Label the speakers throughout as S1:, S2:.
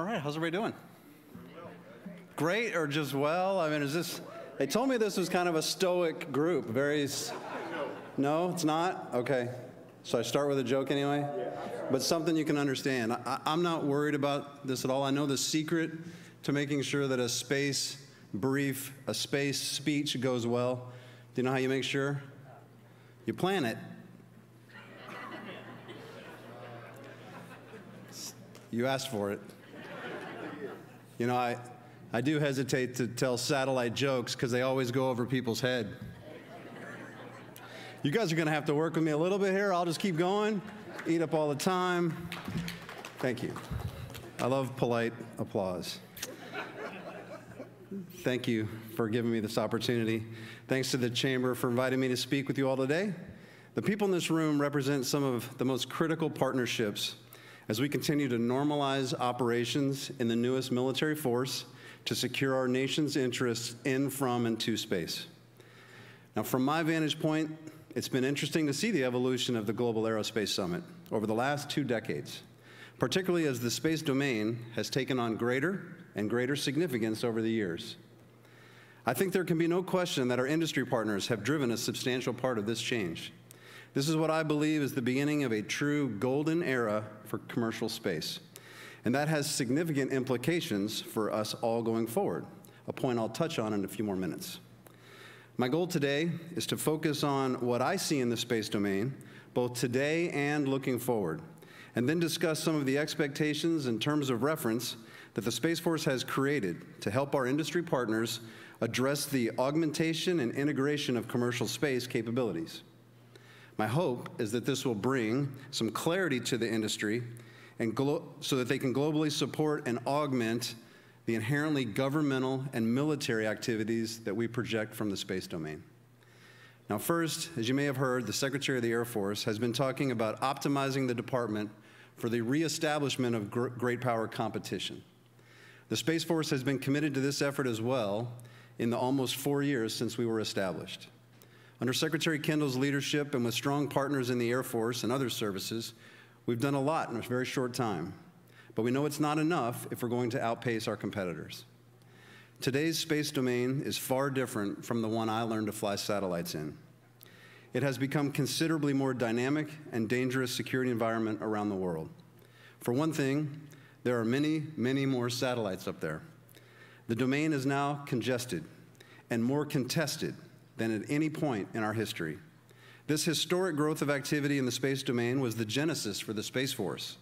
S1: All right, how's everybody doing? Great or just well? I mean, is this, they told me this was kind of a stoic group, very, no, it's not? Okay. So I start with a joke anyway? But something you can understand. I, I'm not worried about this at all. I know the secret to making sure that a space brief, a space speech goes well. Do you know how you make sure? You plan it. You asked for it. You know, I, I do hesitate to tell satellite jokes because they always go over people's head. You guys are going to have to work with me a little bit here. I'll just keep going, eat up all the time. Thank you. I love polite applause. Thank you for giving me this opportunity. Thanks to the Chamber for inviting me to speak with you all today. The people in this room represent some of the most critical partnerships as we continue to normalize operations in the newest military force to secure our nation's interests in, from, and to space. Now, from my vantage point, it's been interesting to see the evolution of the Global Aerospace Summit over the last two decades, particularly as the space domain has taken on greater and greater significance over the years. I think there can be no question that our industry partners have driven a substantial part of this change. This is what I believe is the beginning of a true golden era for commercial space. And that has significant implications for us all going forward, a point I'll touch on in a few more minutes. My goal today is to focus on what I see in the space domain, both today and looking forward, and then discuss some of the expectations and terms of reference that the Space Force has created to help our industry partners address the augmentation and integration of commercial space capabilities. My hope is that this will bring some clarity to the industry and so that they can globally support and augment the inherently governmental and military activities that we project from the space domain. Now, first, as you may have heard, the Secretary of the Air Force has been talking about optimizing the department for the reestablishment of gr great power competition. The Space Force has been committed to this effort as well in the almost four years since we were established. Under Secretary Kendall's leadership and with strong partners in the Air Force and other services, we've done a lot in a very short time. But we know it's not enough if we're going to outpace our competitors. Today's space domain is far different from the one I learned to fly satellites in. It has become considerably more dynamic and dangerous security environment around the world. For one thing, there are many, many more satellites up there. The domain is now congested and more contested than at any point in our history. This historic growth of activity in the space domain was the genesis for the Space Force,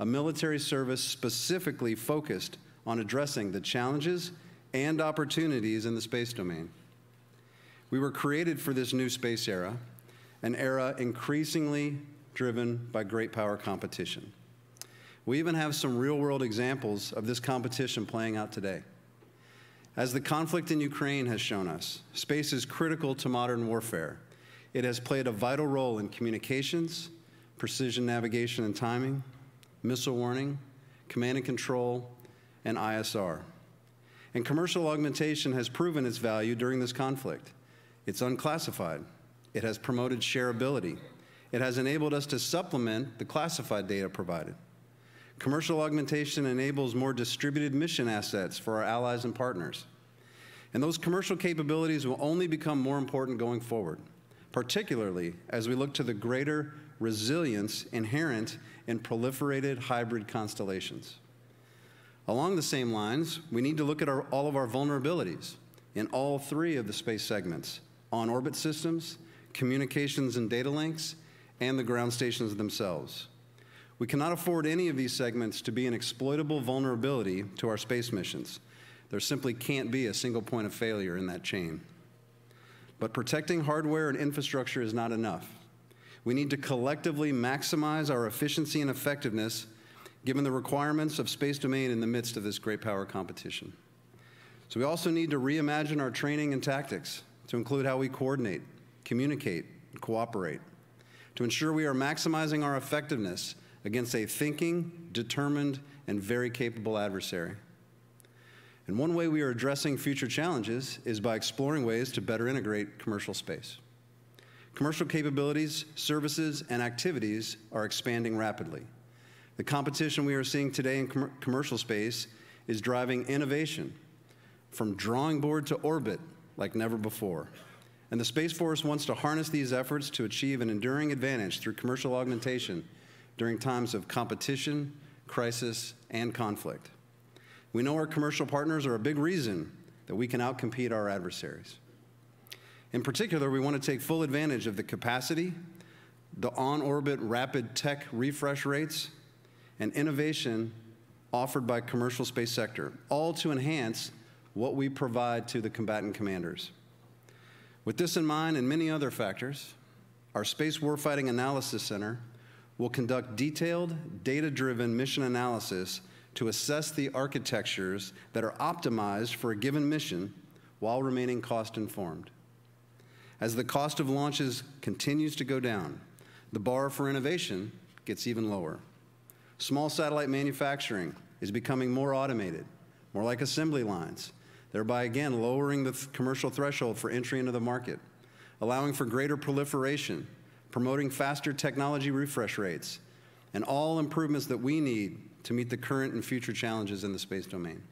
S1: a military service specifically focused on addressing the challenges and opportunities in the space domain. We were created for this new space era, an era increasingly driven by great power competition. We even have some real world examples of this competition playing out today. As the conflict in Ukraine has shown us, space is critical to modern warfare. It has played a vital role in communications, precision navigation and timing, missile warning, command and control, and ISR. And commercial augmentation has proven its value during this conflict. It's unclassified. It has promoted shareability. It has enabled us to supplement the classified data provided. Commercial augmentation enables more distributed mission assets for our allies and partners. And those commercial capabilities will only become more important going forward, particularly as we look to the greater resilience inherent in proliferated hybrid constellations. Along the same lines, we need to look at our, all of our vulnerabilities in all three of the space segments on orbit systems, communications and data links, and the ground stations themselves. We cannot afford any of these segments to be an exploitable vulnerability to our space missions. There simply can't be a single point of failure in that chain. But protecting hardware and infrastructure is not enough. We need to collectively maximize our efficiency and effectiveness given the requirements of space domain in the midst of this great power competition. So we also need to reimagine our training and tactics to include how we coordinate, communicate, and cooperate, to ensure we are maximizing our effectiveness against a thinking, determined, and very capable adversary. And one way we are addressing future challenges is by exploring ways to better integrate commercial space. Commercial capabilities, services, and activities are expanding rapidly. The competition we are seeing today in com commercial space is driving innovation from drawing board to orbit like never before. And the Space Force wants to harness these efforts to achieve an enduring advantage through commercial augmentation during times of competition, crisis, and conflict. We know our commercial partners are a big reason that we can outcompete our adversaries. In particular, we want to take full advantage of the capacity, the on-orbit rapid tech refresh rates, and innovation offered by commercial space sector, all to enhance what we provide to the combatant commanders. With this in mind and many other factors, our Space Warfighting Analysis Center will conduct detailed, data-driven mission analysis to assess the architectures that are optimized for a given mission while remaining cost-informed. As the cost of launches continues to go down, the bar for innovation gets even lower. Small satellite manufacturing is becoming more automated, more like assembly lines, thereby again lowering the th commercial threshold for entry into the market, allowing for greater proliferation, promoting faster technology refresh rates, and all improvements that we need to meet the current and future challenges in the space domain.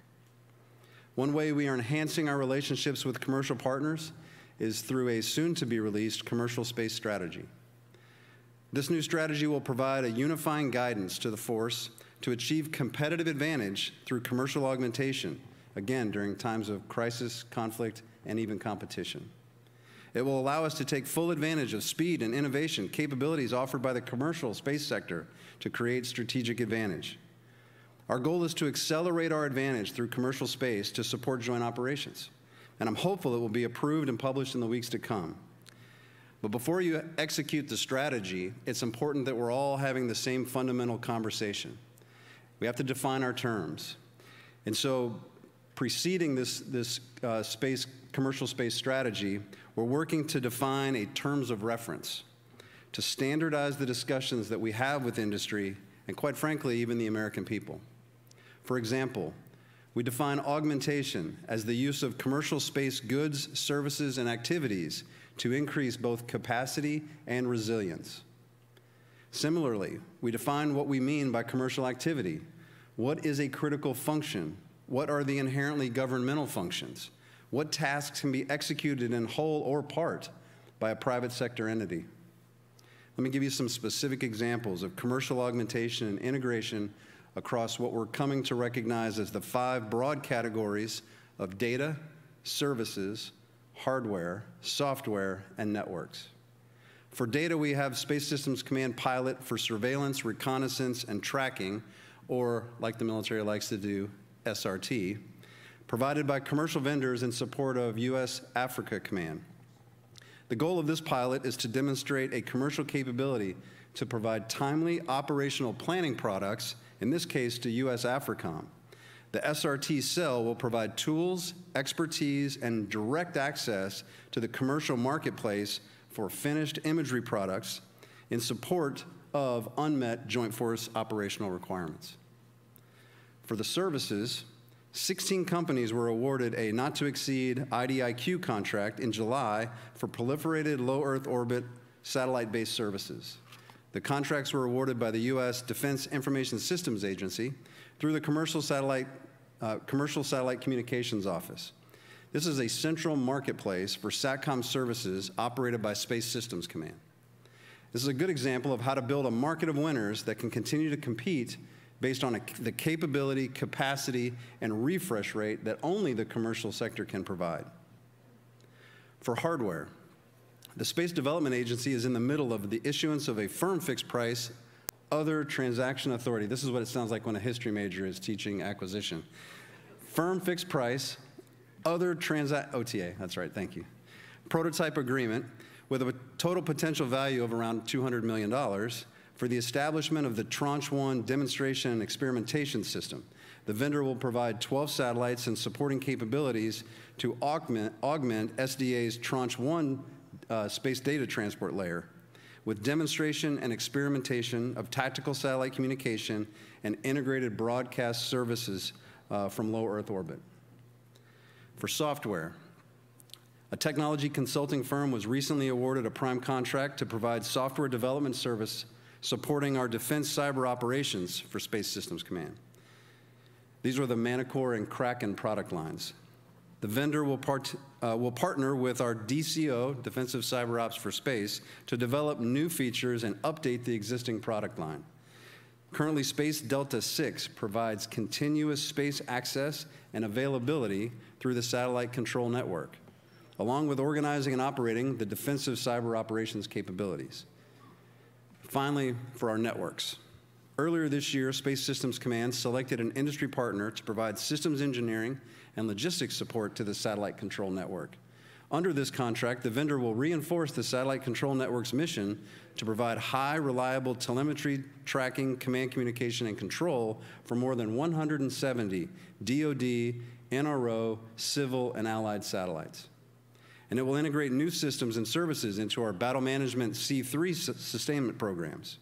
S1: One way we are enhancing our relationships with commercial partners is through a soon-to-be-released commercial space strategy. This new strategy will provide a unifying guidance to the force to achieve competitive advantage through commercial augmentation, again, during times of crisis, conflict, and even competition. It will allow us to take full advantage of speed and innovation capabilities offered by the commercial space sector to create strategic advantage. Our goal is to accelerate our advantage through commercial space to support joint operations and I'm hopeful it will be approved and published in the weeks to come. But before you execute the strategy, it's important that we're all having the same fundamental conversation. We have to define our terms. And so preceding this, this uh, space, commercial space strategy, we're working to define a terms of reference, to standardize the discussions that we have with industry, and quite frankly, even the American people. For example, we define augmentation as the use of commercial space goods, services, and activities to increase both capacity and resilience. Similarly, we define what we mean by commercial activity. What is a critical function? What are the inherently governmental functions? What tasks can be executed in whole or part by a private sector entity? Let me give you some specific examples of commercial augmentation and integration across what we're coming to recognize as the five broad categories of data, services, hardware, software, and networks. For data, we have Space Systems Command Pilot for surveillance, reconnaissance, and tracking, or like the military likes to do, SRT, provided by commercial vendors in support of U.S. Africa Command. The goal of this pilot is to demonstrate a commercial capability to provide timely operational planning products in this case to U.S. AFRICOM. The SRT cell will provide tools, expertise, and direct access to the commercial marketplace for finished imagery products in support of unmet Joint Force operational requirements. For the services, 16 companies were awarded a not to exceed IDIQ contract in July for proliferated low Earth orbit satellite based services. The contracts were awarded by the U.S. Defense Information Systems Agency through the Commercial Satellite, uh, Commercial Satellite Communications Office. This is a central marketplace for SATCOM services operated by Space Systems Command. This is a good example of how to build a market of winners that can continue to compete based on a, the capability, capacity, and refresh rate that only the commercial sector can provide. For hardware, the Space Development Agency is in the middle of the issuance of a firm fixed price other transaction authority. This is what it sounds like when a history major is teaching acquisition. Firm fixed price, other transact, OTA, that's right, thank you. Prototype agreement with a total potential value of around $200 million for the establishment of the Tranche 1 demonstration and experimentation system. The vendor will provide 12 satellites and supporting capabilities to augment, augment SDA's Tranche 1 uh, space data transport layer with demonstration and experimentation of tactical satellite communication and integrated broadcast services uh, from low Earth orbit. For software, a technology consulting firm was recently awarded a prime contract to provide software development service supporting our defense cyber operations for Space Systems Command. These are the Manticore and Kraken product lines. The vendor will, part, uh, will partner with our DCO, Defensive Cyber Ops for Space, to develop new features and update the existing product line. Currently, Space Delta 6 provides continuous space access and availability through the satellite control network, along with organizing and operating the defensive cyber operations capabilities. Finally, for our networks. Earlier this year, Space Systems Command selected an industry partner to provide systems engineering and logistics support to the satellite control network. Under this contract, the vendor will reinforce the satellite control network's mission to provide high reliable telemetry, tracking, command communication, and control for more than 170 DoD, NRO, civil, and allied satellites. And it will integrate new systems and services into our battle management C3 sustainment programs.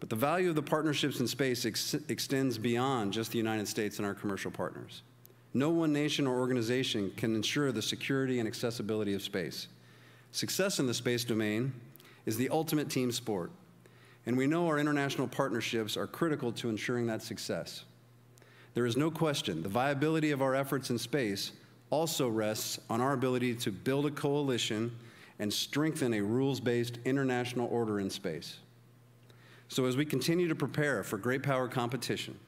S1: But the value of the partnerships in space ex extends beyond just the United States and our commercial partners. No one nation or organization can ensure the security and accessibility of space. Success in the space domain is the ultimate team sport, and we know our international partnerships are critical to ensuring that success. There is no question the viability of our efforts in space also rests on our ability to build a coalition and strengthen a rules-based international order in space. So as we continue to prepare for great power competition,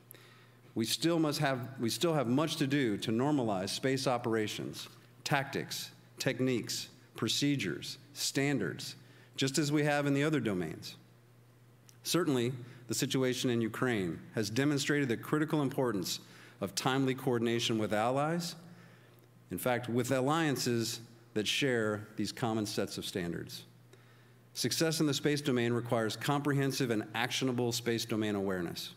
S1: we still must have we still have much to do to normalize space operations, tactics, techniques, procedures, standards, just as we have in the other domains. Certainly, the situation in Ukraine has demonstrated the critical importance of timely coordination with allies, in fact, with alliances that share these common sets of standards. Success in the space domain requires comprehensive and actionable space domain awareness.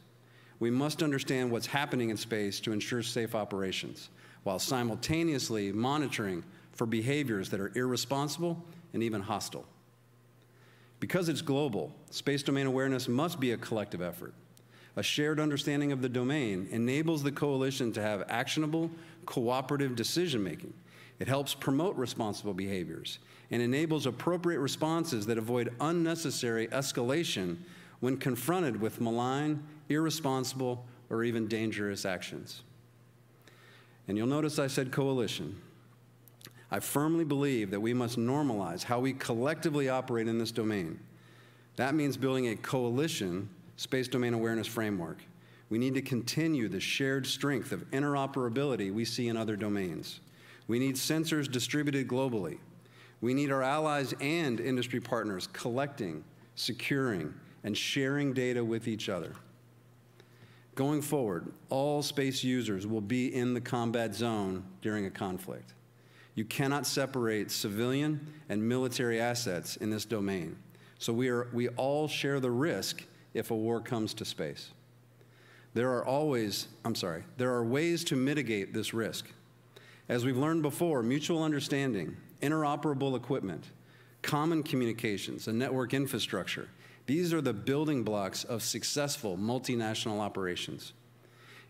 S1: We must understand what's happening in space to ensure safe operations, while simultaneously monitoring for behaviors that are irresponsible and even hostile. Because it's global, space domain awareness must be a collective effort. A shared understanding of the domain enables the coalition to have actionable, cooperative decision making. It helps promote responsible behaviors and enables appropriate responses that avoid unnecessary escalation when confronted with malign, irresponsible, or even dangerous actions. And you'll notice I said coalition. I firmly believe that we must normalize how we collectively operate in this domain. That means building a coalition space domain awareness framework. We need to continue the shared strength of interoperability we see in other domains. We need sensors distributed globally we need our allies and industry partners collecting, securing, and sharing data with each other. Going forward, all space users will be in the combat zone during a conflict. You cannot separate civilian and military assets in this domain. So we, are, we all share the risk if a war comes to space. There are always, I'm sorry, there are ways to mitigate this risk. As we've learned before, mutual understanding, interoperable equipment, common communications, and network infrastructure. These are the building blocks of successful multinational operations.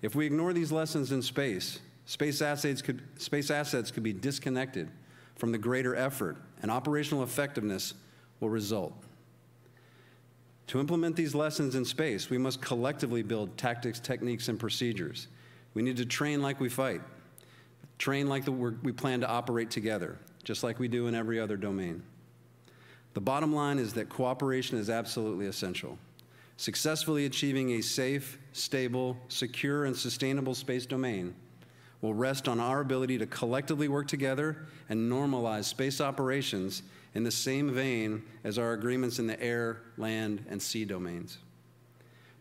S1: If we ignore these lessons in space, space assets could, space assets could be disconnected from the greater effort, and operational effectiveness will result. To implement these lessons in space, we must collectively build tactics, techniques, and procedures. We need to train like we fight, train like the, we plan to operate together, just like we do in every other domain. The bottom line is that cooperation is absolutely essential. Successfully achieving a safe, stable, secure, and sustainable space domain will rest on our ability to collectively work together and normalize space operations in the same vein as our agreements in the air, land, and sea domains.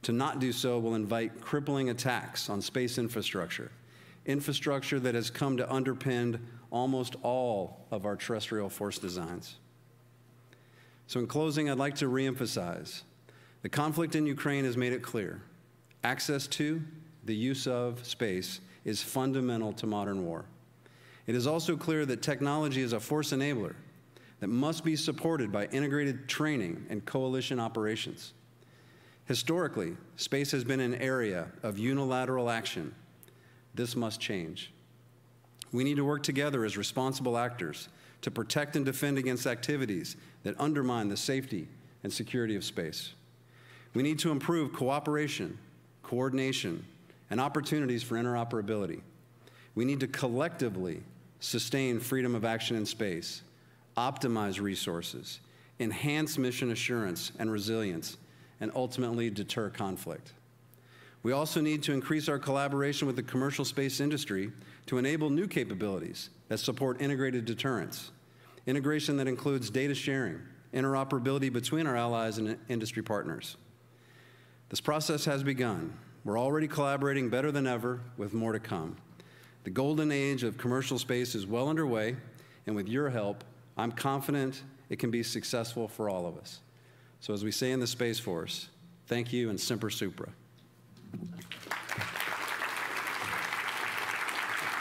S1: To not do so will invite crippling attacks on space infrastructure, infrastructure that has come to underpin almost all of our terrestrial force designs. So in closing, I'd like to reemphasize, the conflict in Ukraine has made it clear. Access to, the use of space is fundamental to modern war. It is also clear that technology is a force enabler that must be supported by integrated training and coalition operations. Historically, space has been an area of unilateral action. This must change. We need to work together as responsible actors to protect and defend against activities that undermine the safety and security of space. We need to improve cooperation, coordination, and opportunities for interoperability. We need to collectively sustain freedom of action in space, optimize resources, enhance mission assurance and resilience, and ultimately deter conflict. We also need to increase our collaboration with the commercial space industry to enable new capabilities that support integrated deterrence, integration that includes data sharing, interoperability between our allies and industry partners. This process has begun. We're already collaborating better than ever, with more to come. The golden age of commercial space is well underway, and with your help, I'm confident it can be successful for all of us. So as we say in the Space Force, thank you and Semper Supra.